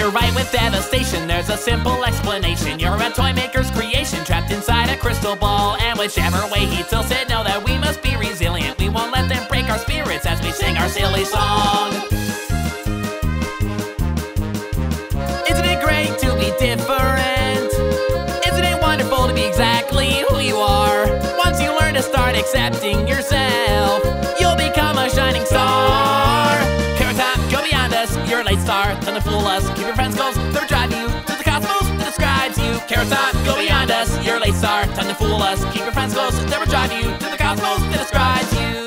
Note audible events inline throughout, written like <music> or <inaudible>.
you're right with devastation, there's a simple explanation. You're a toy maker's creation, trapped inside a crystal ball. And whichever way he tilts it, know that we must be resilient. We won't let them break our spirits as we sing our silly song. Isn't it great to be different? Isn't it wonderful to be exactly who you are? Once you learn to start accepting yourself, you'll become a shining star. You're a late star, time to fool us. Keep your friends close, never drive you to the cosmos that describes you. Carrot top, go beyond us. You're a late star, time to fool us. Keep your friends close, never drive you to the cosmos that describes you.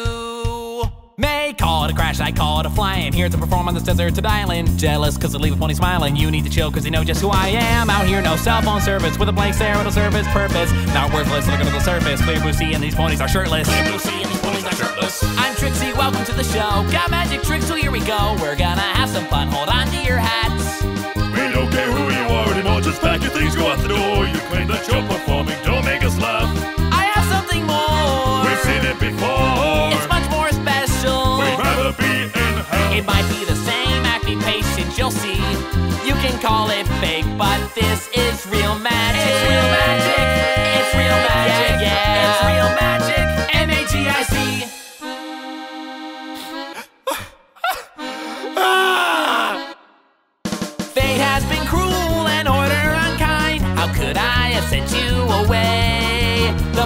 May call it a crash, I call it a flying. Here to perform on this desert deserted island. Jealous cause I leave with pony smiling. You need to chill cause you know just who I am. Out here, no cell phone service. With a blank stare, it'll serve its purpose. Not worthless, looking at the surface. Clear blue sea and these ponies are shirtless. Clear blue sea and these ponies are shirtless. I'm Trixie, welcome to the show. Got magic tricks, so here we go. We're gonna some fun. Hold on to your hats. We don't care who you are anymore, just pack your things, go out the door. You claim that you're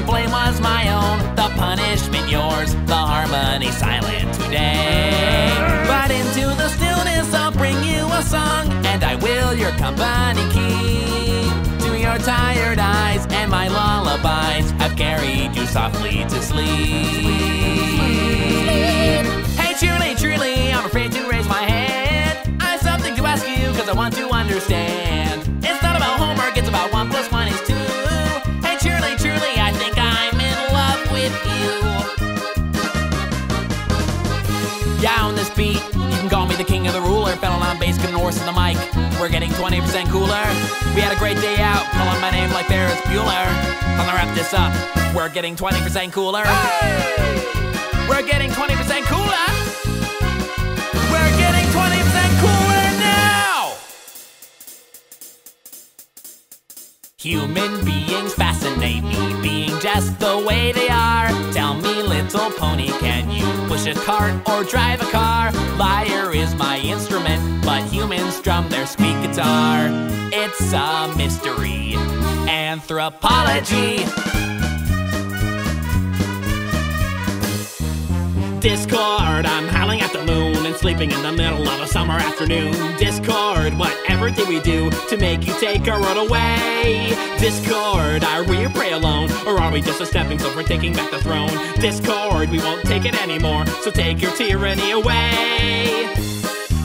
blame was my own, the punishment yours, the harmony silent today. But into the stillness, I'll bring you a song, and I will your company keep. To your tired eyes, and my lullabies have carried you softly to sleep. Hey, truly, truly, I'm afraid to raise my hand. I have something to ask you, cause I want to understand. Of the ruler. Fell on bass, couldn't horse in the mic. We're getting 20% cooler. We had a great day out, calling my name like Ferris Bueller. I'm gonna wrap this up. We're getting 20% cooler. We're getting 20% cooler. Human beings fascinate me, being just the way they are. Tell me, little pony, can you push a cart or drive a car? Lyre is my instrument, but humans drum their squeak guitar. It's a mystery. Anthropology. Discord, I'm howling sleeping in the middle of a summer afternoon. Discord, whatever did we do to make you take our road away? Discord, are we a prey alone? Or are we just a stepping stone for taking back the throne? Discord, we won't take it anymore, so take your tyranny away.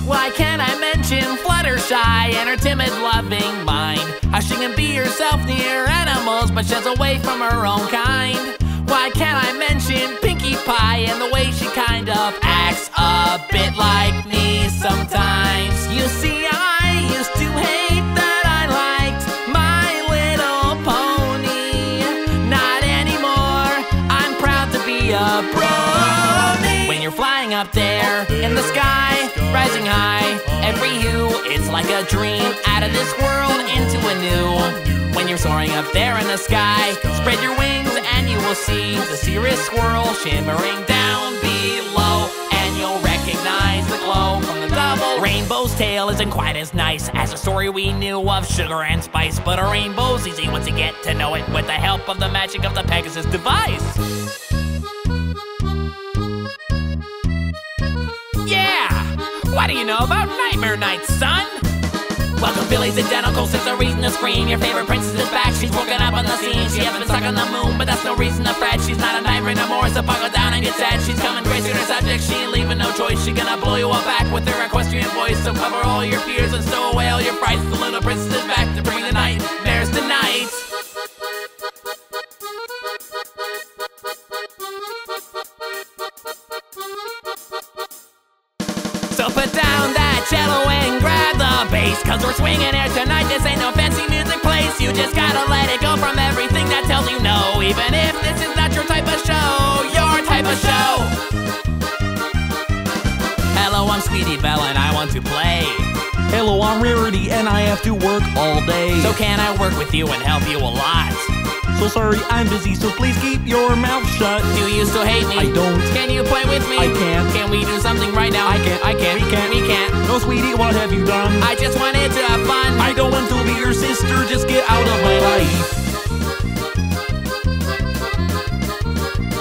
Why can't I mention Fluttershy and her timid, loving mind? How she can be herself near animals, but sheds away from her own kind. Why can't I mention Pie and the way she kind of acts a bit like me sometimes? You see, I used to hate that I liked My Little Pony. Not anymore. I'm proud to be a brony. When you're flying up there in the sky, rising high, every hue, it's like a dream out of this world into a new. When you're soaring up there in the sky, spread your wings and you will see the cirrus swirl shimmering down below. And you'll recognize the glow from the double. Rainbow's tail isn't quite as nice as a story we knew of sugar and spice, but a rainbow's easy once you get to know it with the help of the magic of the Pegasus device. Yeah! What do you know about Nightmare Night, son? Welcome, Billy's identical, since a reason to scream. Your favorite princess is back, she's woken up on the scene. She hasn't been stuck on the moon, but that's no reason to fret. She's not a nightmare no more, so buckle down and get set. She's coming with her subject, she ain't leaving no choice. She gonna blow you all back with her equestrian voice. So cover all your fears and stow away all your frights. The little princess So put down that cello and grab the bass. Cause we're swinging here tonight, this ain't no fancy music place. You just gotta let it go from everything that tells you no. Even if this is not your type of show, your type of show. Hello, I'm Sweetie Belle and I want to play. Hello, I'm Rarity, and I have to work all day. So can I work with you and help you a lot? So sorry, I'm busy, so please keep your mouth shut. Do you still hate me? I don't. Can you play with me? I can't. Can we do something right now? I can't. I can't. We can't. We can't. No, sweetie, what have you done? I just wanted to have fun. I don't want to be your sister, just get out of my life.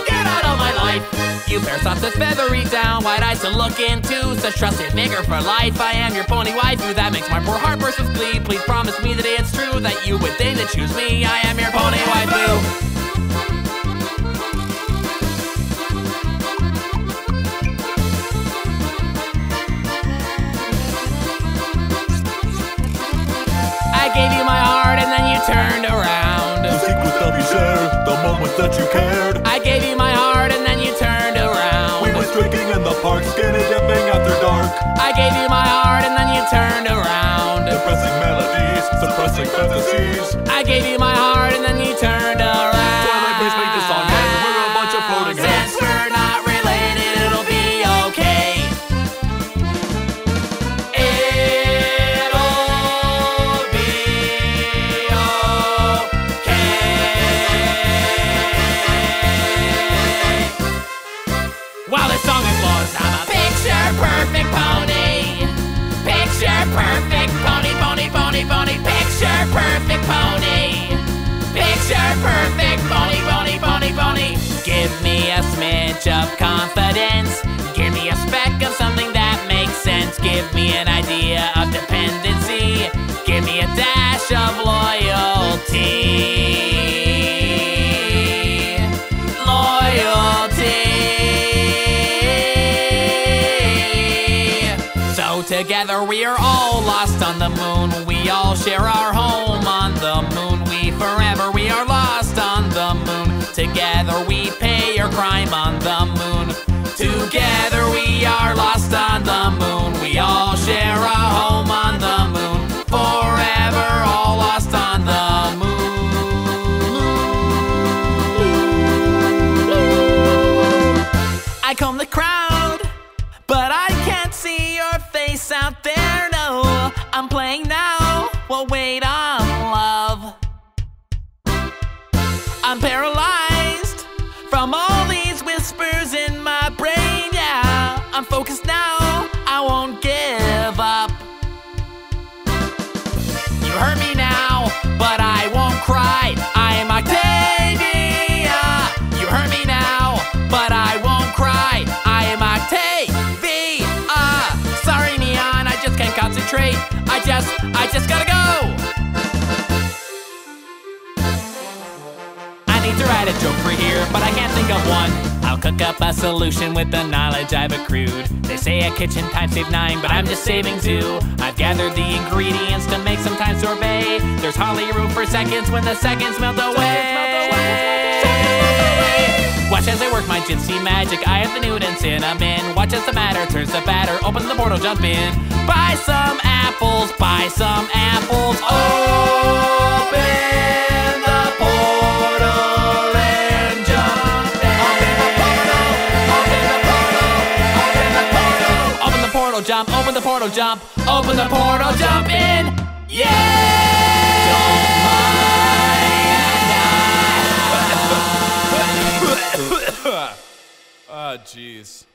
Get out of my life. You fair soft as feathery down, wide eyes to look into, such trusted vigor for life. I am your pony wife, waifu, that makes my poor heart burst with glee. Please promise me that that you would deign to choose me. I am your pony waifu. I gave you my heart and then you turned around. The secret that we shared, the moment that you cared. I gave you my heart and then you turned around. We went drinking in the park, skinny dipping after dark. I gave you my heart and then you turned around. Depressing suppressing fantasies. I gave you my heart and then you turned around. Twilight, please make this song end. We're a bunch of floating heads. Since we're not related, it'll be okay. It'll be okay. While this song is lost, I'm a picture perfect pony. Picture perfect pony, pony. Picture perfect pony. Picture perfect pony, pony, pony, pony. Give me a smidge of confidence. Give me a speck of something that makes sense. Give me an idea of dependency. Give me a dash of. Loyalty. Together we are all lost on the moon. We all share our home on the moon. We forever we are lost on the moon. Together we pay your crime on the moon. Together we are lost on the moon. I'm paralyzed from all these whispers in my brain. Yeah, I'm focused now. I won't give up. You hurt me now, but I won't cry. I'm Octavia. You hurt me now, but I won't cry. I'm Octavia. Sorry, Neon, I just can't concentrate. I just, I just gotta go. I need to write a joke for here, but I can't think of one. I'll cook up a solution with the knowledge I've accrued. They say a kitchen time save nine, but I'm just saving two. I've gathered the ingredients to make some time sorbet. There's hardly room for seconds when the seconds melt away. Watch as I work my Jinsey magic. I have the nude and cinnamon. Watch as the matter turns to batter. Open the portal, jump in. Buy some apples, buy some apples. Open the portal portal, jump, open the portal, jump, open the portal, jump in. Yeah! Don't <laughs> mind. Ah, jeez.